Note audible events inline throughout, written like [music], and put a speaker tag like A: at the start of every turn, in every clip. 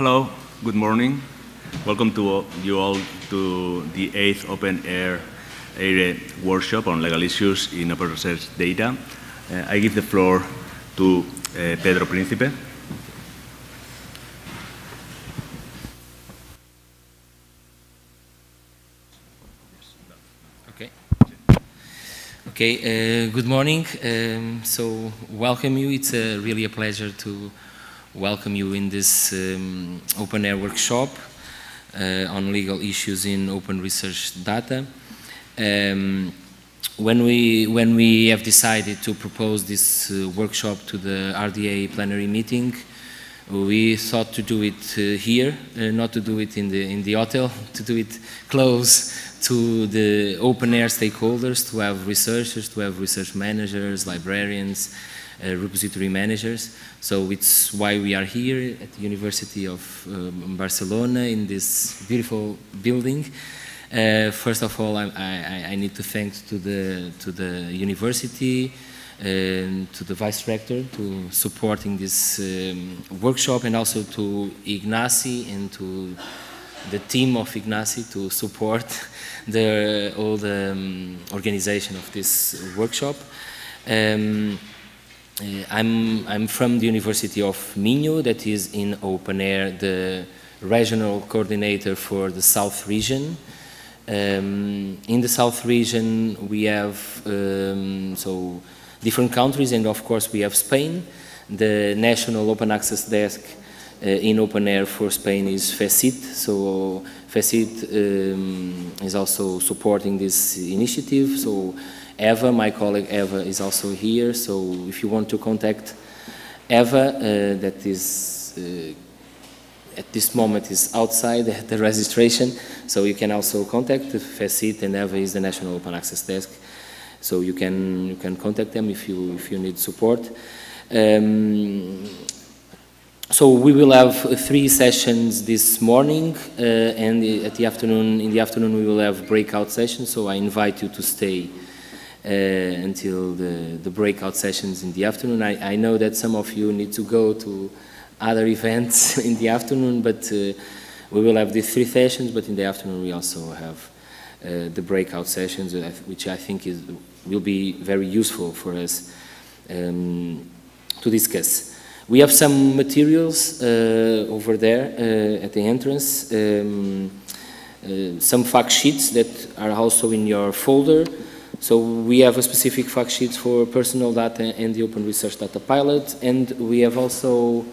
A: Hello, good morning. Welcome to you all to the eighth Open Air EIRE workshop on legal issues in open research data. Uh, I give the floor to uh, Pedro Príncipe.
B: Okay. Okay. Uh, good morning. Um, so, welcome you. It's really a pleasure to welcome you in this um, OpenAIRE workshop uh, on legal issues in open research data. Um, when we when we have decided to propose this uh, workshop to the RDA plenary meeting, we thought to do it uh, here, uh, not to do it in the in the hotel, [laughs] to do it close to the OpenAIRE stakeholders, to have researchers, to have research managers, librarians, uh, repository managers. So it's why we are here at the University of um, Barcelona in this beautiful building. Uh, first of all, I, I, I, need to thank to the to the university, and to the vice rector to supporting this um, workshop, and also to Ignasi and to the team of Ignasi to support [laughs] the all the um, organization of this workshop. Um, I'm, I'm from the University of Minho, that is in OpenAIRE, the regional coordinator for the South region. Um, in the South region, we have um, so different countries, and of course, we have Spain. The National Open Access Desk uh, in open air for Spain is FECYT. So FECYT um, is also supporting this initiative. So Eva, my colleague Eva, is also here. So if you want to contact Eva, uh, that is uh, at this moment is outside [laughs] the registration, so you can also contact FECYT and Eva is the National Open Access Desk. So you can you can contact them if you if you need support. Um, so we will have three sessions this morning, uh, and at the afternoon in the afternoon we will have breakout sessions. So I invite you to stay until the, the breakout sessions in the afternoon. I, I know that some of you need to go to other [laughs] events in the afternoon, but uh, we will have these three sessions, but in the afternoon we also have uh, the breakout sessions, uh, which I think is, will be very useful for us um, to discuss. We have some materials uh, over there uh, at the entrance, um, some fact sheets that are also in your folder. So we have a specific fact sheet for personal data and the Open Research Data Pilot, and we have also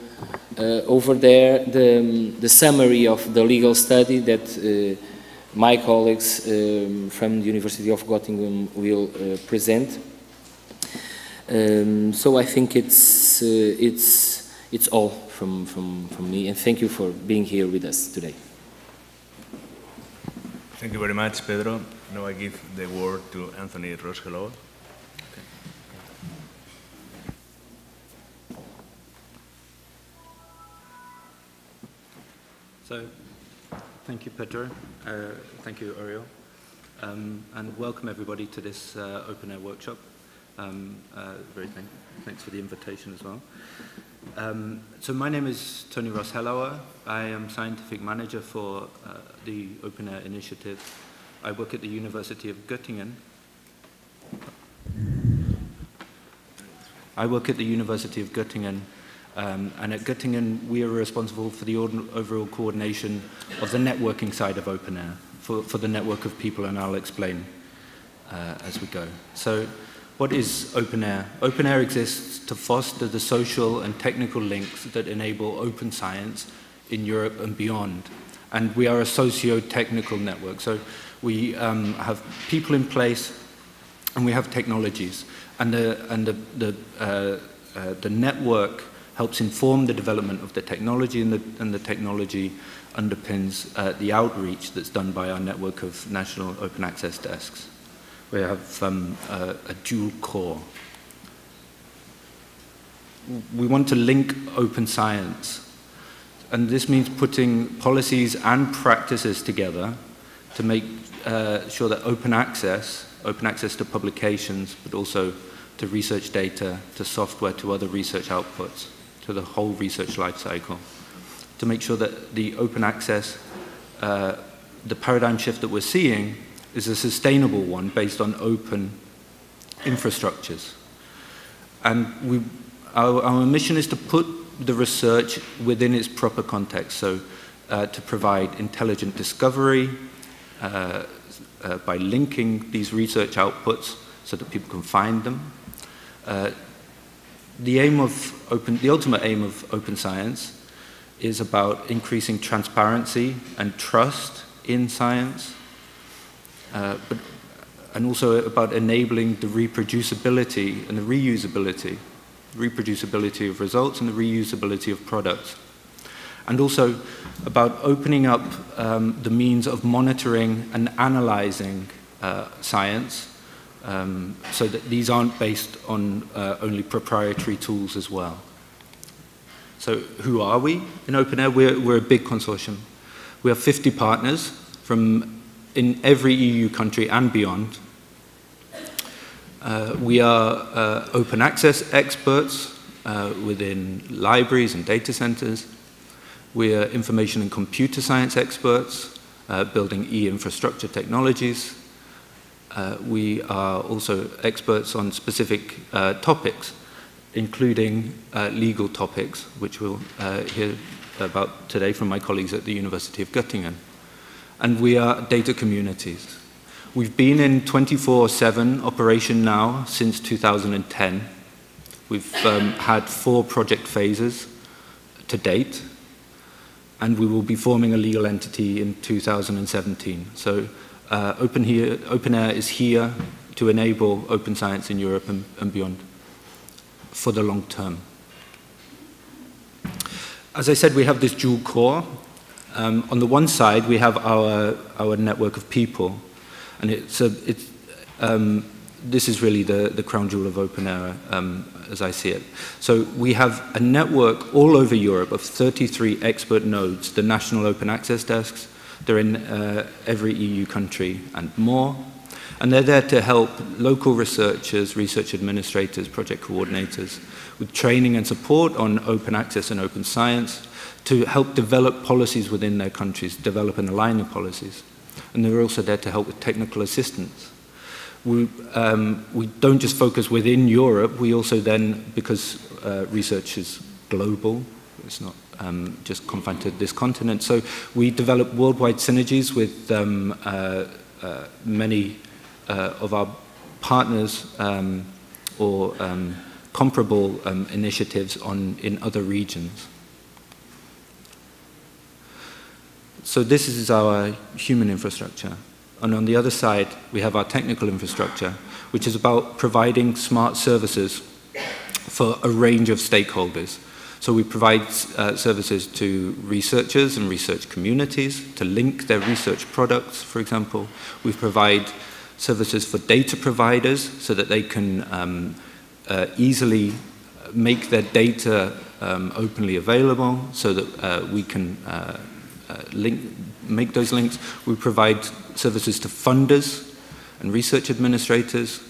B: uh, over there the, the summary of the legal study that uh, my colleagues um, from the University of Göttingen will uh, present. Um, so I think it's, uh, it's, it's all from, from, from me, and thank you for being here with us today.
A: Thank you very much, Pedro. Now I give the word to Anthony Ross-Hellauer.
C: So, thank you, Pedro. Uh, thank you, Oriol. Um, and welcome everybody to this uh, OpenAIRE workshop. Um, uh, very thank thanks for the invitation as well. Um, so my name is Tony Ross Hellauer. I am scientific manager for uh, the OpenAIRE Initiative I work at the University of Göttingen. I work at the University of Göttingen, um, and at Göttingen we are responsible for the overall coordination of the networking side of OpenAIRE, for, for the network of people, and I'll explain uh, as we go. So, what is OpenAIRE? OpenAIRE exists to foster the social and technical links that enable open science in Europe and beyond. And we are a socio-technical network. So we um, have people in place, and we have technologies. And the, and the, the, uh, uh, the network helps inform the development of the technology, and the, and the technology underpins uh, the outreach that's done by our network of national open access desks. We have um, a, a dual core. We want to link open science and this means putting policies and practices together to make uh, sure that open access, open access to publications, but also to research data, to software, to other research outputs, to the whole research life cycle, to make sure that the open access, uh, the paradigm shift that we're seeing is a sustainable one based on open infrastructures. And we, our, our mission is to put the research within its proper context, so uh, to provide intelligent discovery uh, uh, by linking these research outputs so that people can find them. Uh, the aim of open, the ultimate aim of open science is about increasing transparency and trust in science, uh, but, and also about enabling the reproducibility and the reusability, reproducibility of results and the reusability of products. And also about opening up um, the means of monitoring and analyzing uh, science um, so that these aren't based on uh, only proprietary tools as well. So who are we in OpenAIRE? We're, we're a big consortium. We have 50 partners from in every EU country and beyond. Uh, we are uh, open access experts uh, within libraries and data centers. We are information and computer science experts, building e-infrastructure technologies. We are also experts on specific topics including legal topics, which we'll hear about today from my colleagues at the University of Göttingen. And we are data communities. We've been in 24-7 operation now since 2010. We've um, had four project phases to date, and we will be forming a legal entity in 2017. So uh, open, here, OpenAIRE is here to enable open science in Europe and, and beyond for the long term. As I said, we have this dual core. Um, on the one side, we have our, our network of people, and it's a, it's, um, this is really the, the crown jewel of OpenAIRE, um, as I see it. So we have a network all over Europe of 33 expert nodes, the national open access desks. They're in uh, every EU country and more. And they're there to help local researchers, research administrators, project coordinators with training and support on open access and open science to help develop policies within their countries, develop and align the policies. And they're also there to help with technical assistance. We, um, we don't just focus within Europe, we also then, because uh, research is global, it's not um, just confined to this continent, so we develop worldwide synergies with um, uh, uh, many uh, of our partners um, or um, comparable um, initiatives on, in other regions. So this is our human infrastructure. And on the other side, we have our technical infrastructure, which is about providing smart services for a range of stakeholders. So we provide uh, services to researchers and research communities to link their research products, for example. We provide services for data providers so that they can um, uh, easily make their data um, openly available so that uh, we can uh, link, make those links. We provide services to funders and research administrators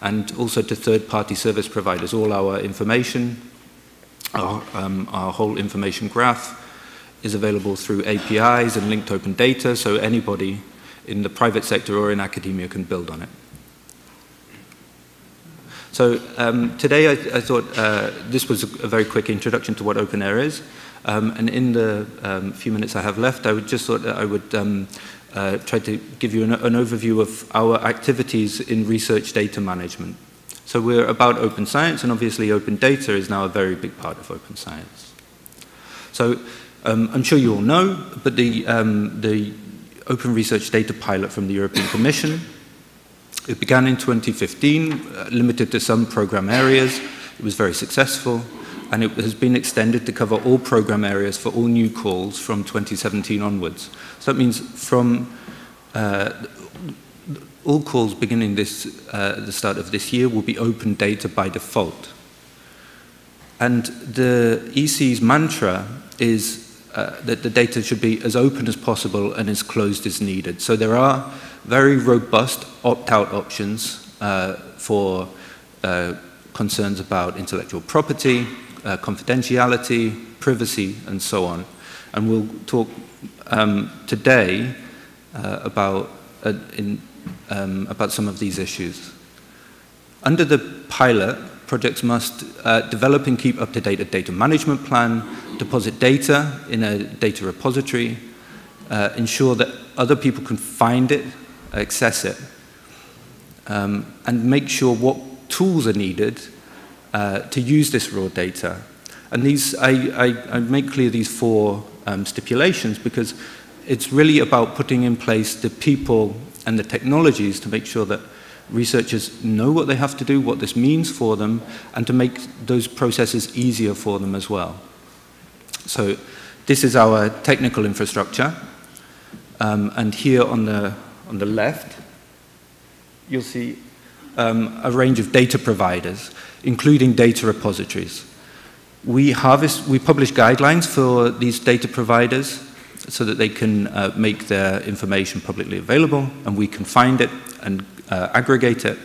C: and also to third-party service providers. All our information, our, um, our whole information graph is available through APIs and linked open data, so anybody in the private sector or in academia can build on it. So um, today I, I thought uh, this was a, a, very quick introduction to what open OpenAIRE is. Um, and in the um, few minutes I have left, I would just thought that I would um, uh, try to give you an, an, overview of our activities in research data management. So we're about open science, and obviously open data is now a very big part of open science. So um, I'm sure you all know, but the, um, the open research data pilot from the European Commission. It began in 2015, uh, limited to some program areas. It was very successful, and it has been extended to cover all program areas for all new calls from 2017 onwards. So that means from uh, all calls beginning this, uh, the start of this year will be open data by default. And the EC's mantra is uh, that the data should be as open as possible and as closed as needed. So there are very robust opt-out options uh, for uh, concerns about intellectual property, uh, confidentiality, privacy, and so on. And we'll talk um, today uh, about, uh, in, um, about some of these issues. Under the pilot, projects must uh, develop and keep up-to-date a data management plan, deposit data in a data repository, uh, ensure that other people can find it, access it, um, and make sure what tools are needed uh, to use this raw data. And these, I, I, I make clear these four um, stipulations because it's really about putting in place the people and the technologies to make sure that researchers know what they have to do, what this means for them, and to make those processes easier for them as well. So this is our technical infrastructure. Um, and here on the, on the left, you'll see um, a range of data providers, including data repositories. We, harvest, we publish guidelines for these data providers so that they can uh, make their information publicly available and we can find it and uh, aggregate it.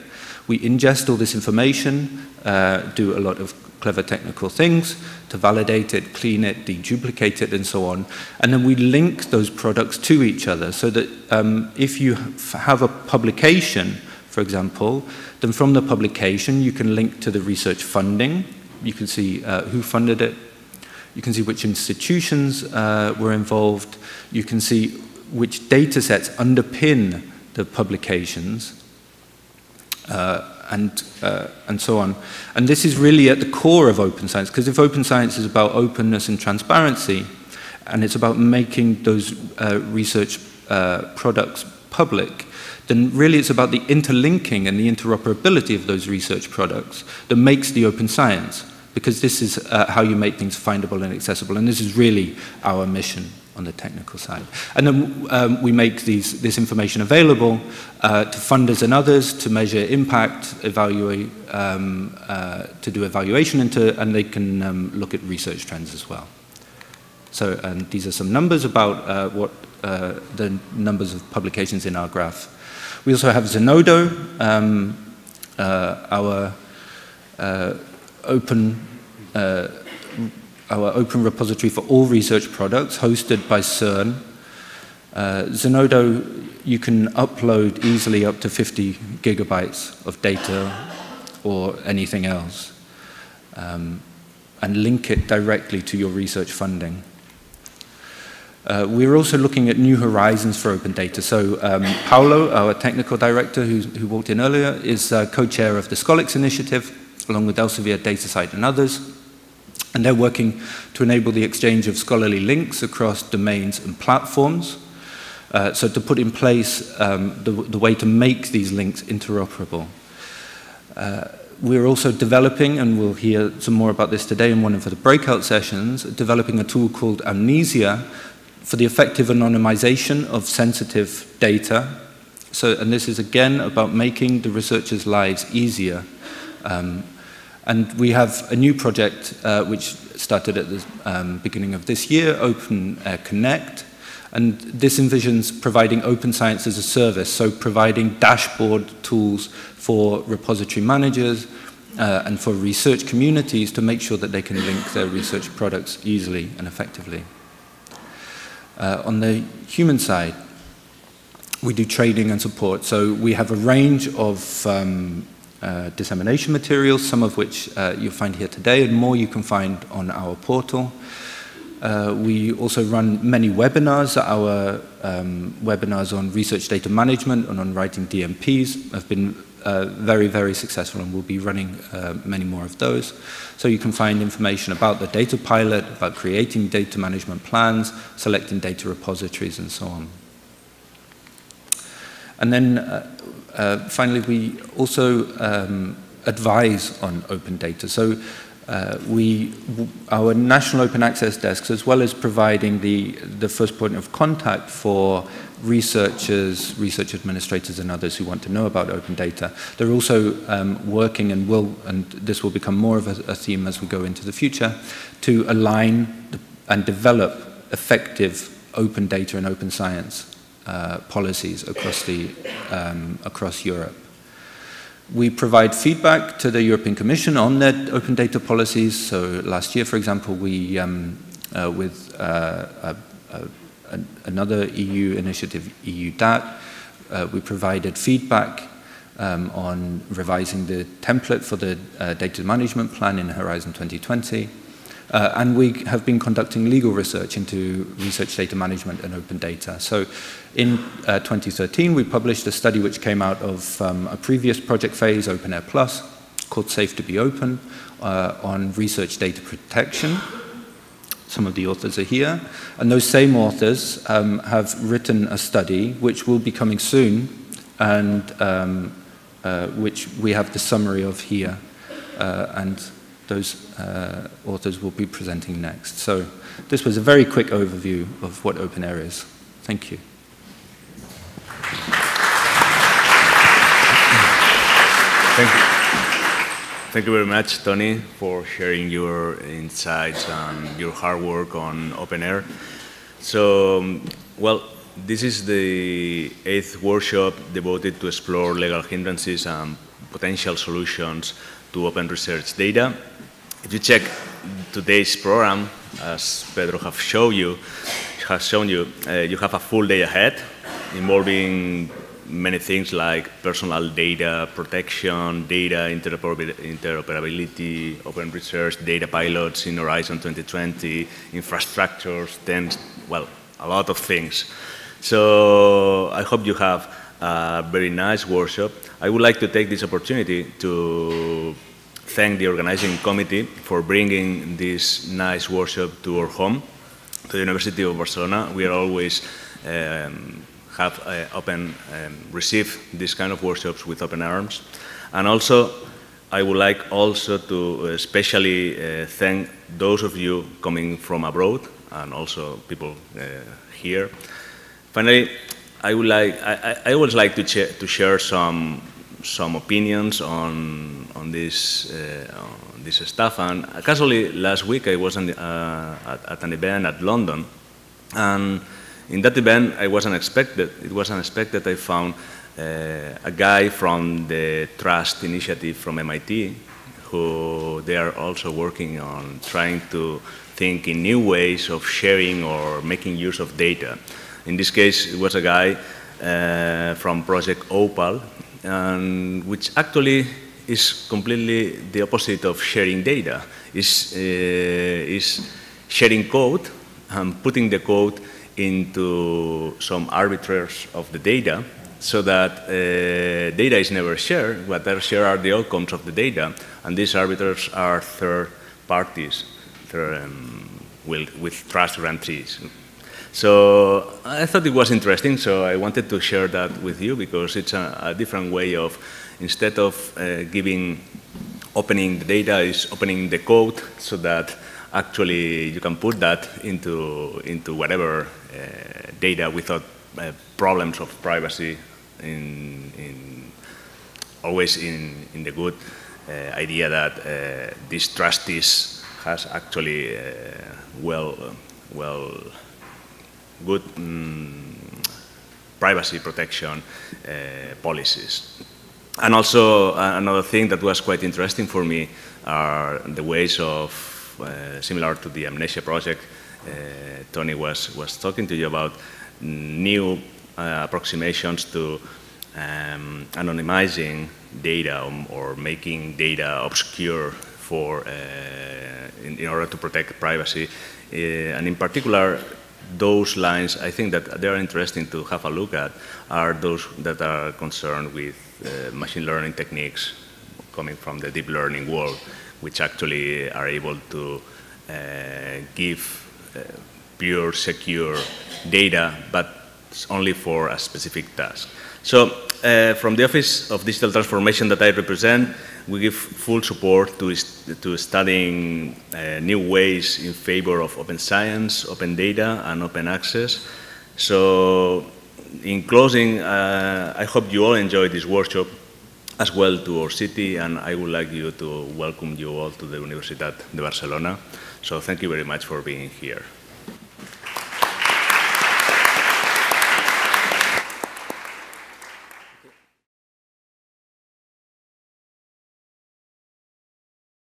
C: We ingest all this information, uh, do a lot of clever technical things to validate it, clean it, deduplicate it, and so on. And then we link those products to each other so that um, if you have a publication, for example, then from the publication you can link to the research funding. You can see uh, who funded it. You can see which institutions uh, were involved. You can see which data sets underpin the publications uh, and, uh, and so on. And this is really at the core of open science, because if open science is about openness and transparency, and it's about making those uh, research uh, products public, then really it's about the interlinking and the interoperability of those research products that makes the open science, because this is uh, how you make things findable and accessible, and this is really our mission on the technical side. And then um, we make these, this information available uh, to funders and others to measure impact, evaluate, um, uh, to do evaluation, and, and they can um, look at research trends as well. So and these are some numbers about uh, what uh, the numbers of publications in our graph. We also have Zenodo, um, uh, our uh, open our open repository for all research products hosted by CERN. Uh, Zenodo, you can upload easily up to 50 gigabytes of data or anything else um, and link it directly to your research funding. Uh, we're also looking at new horizons for open data. So um, Paolo, our technical director who, who walked in earlier, is uh, co-chair of the Scholix initiative, along with Elsevier DataCite and others. And they're working to enable the exchange of scholarly links across domains and platforms. Uh, so to put in place um, the, the, way to make these links interoperable. Uh, we're also developing, and we'll hear some more about this today in one of the breakout sessions, developing a tool called Amnesia for the effective anonymization of sensitive data. So, and this is again about making the researchers' lives easier. Um, and we have a new project uh, which started at the um, beginning of this year, Open uh, Connect. And this envisions providing open science as a service, so providing dashboard tools for repository managers uh, and for research communities to make sure that they can link their research products easily and effectively. Uh, on the human side, we do training and support. So we have a range of um, uh, dissemination materials, some of which uh, you'll find here today, and more you can find on our portal. Uh, we also run many webinars. Our um, webinars on research data management and on writing DMPs have been uh, very, very successful and we'll be running uh, many more of those. So you can find information about the data pilot, about creating data management plans, selecting data repositories and so on. And then uh, uh, finally, we also um, advise on open data. So uh, we, our national open access desks, as well as providing the, the first point of contact for researchers, research administrators, and others who want to know about open data, they're also um, working and will, and this will become more of a, a theme as we go into the future, to align and develop effective open data and open science uh, policies across, the, um, across Europe. We provide feedback to the European Commission on their open data policies. So last year, for example, we, um, uh, with uh, a, a, another EU initiative, EUDAT. Uh, we provided feedback um, on revising the template for the uh, data management plan in Horizon 2020. Uh, and we have been conducting legal research into research data management and open data. So in uh, 2013, we published a study which came out of um, a previous project phase, OpenAIRE Plus, called Safe to be Open, uh, on research data protection. Some of the authors are here. And those same authors um, have written a study which will be coming soon and um, uh, which we have the summary of here. Uh, and those uh, authors will be presenting next. So this was a very quick overview of what OpenAIRE is. Thank you.
A: Thank you. Thank you very much, Tony, for sharing your insights and your hard work on OpenAIRE. So, well, this is the eighth workshop devoted to explore legal hindrances and potential solutions to open research data. If you check today's program, as Pedro have shown you, has shown you, uh, you have a full day ahead involving many things like personal data protection, data interoperability, open research, data pilots in Horizon 2020, infrastructures, then, well, a lot of things. So I hope you have a very nice workshop. I would like to take this opportunity to thank the organizing committee for bringing this nice workshop to our home, to the University of Barcelona. We are always um, have uh, open, um, received these kind of workshops with open arms. And also, I would like also to especially uh, thank those of you coming from abroad and also people uh, here. Finally, I would like, I, I always like to, to share some some opinions on on this uh, on this stuff. And casually last week I was the, uh, at, at, an event at London, and in that event I was unexpected. It was unexpected. I found uh, a guy from the Trust Initiative from MIT, who they are also working on trying to think in new ways of sharing or making use of data. In this case, it was a guy uh, from Project Opal, and which actually is completely the opposite of sharing data. Is uh, is sharing code and putting the code into some arbiters of the data so that uh, data is never shared. What are shared are the outcomes of the data, and these arbiters are third parties third, um, with, with trust guarantees. So I thought it was interesting, so I wanted to share that with you because it's a, a different way of, instead of uh, giving, opening the data, is opening the code so that actually you can put that into, into whatever uh, data without uh, problems of privacy, in, in always in, in the good uh, idea that uh, this trustees has actually uh, well, well good um, privacy protection uh, policies. And also uh, another thing that was quite interesting for me are the ways of, uh, similar to the Amnesia project, uh, Tony was, was talking to you about new uh, approximations to um, anonymizing data or, or, making data obscure for, uh, in, in, order to protect privacy. and in particular, those lines, I think that they are interesting to have a look at, are those that are concerned with uh, machine learning techniques coming from the deep learning world, which actually are able to uh, give uh, pure, secure data, but only for a specific task. So uh, from the Office of Digital Transformation that I represent, we give full support to, to studying uh, new ways in favor of open science, open data, and open access. So in closing, uh, I hope you all enjoyed this workshop as well to our city, and I would like you to welcome you all to the Universitat de Barcelona. So thank you very much for being here.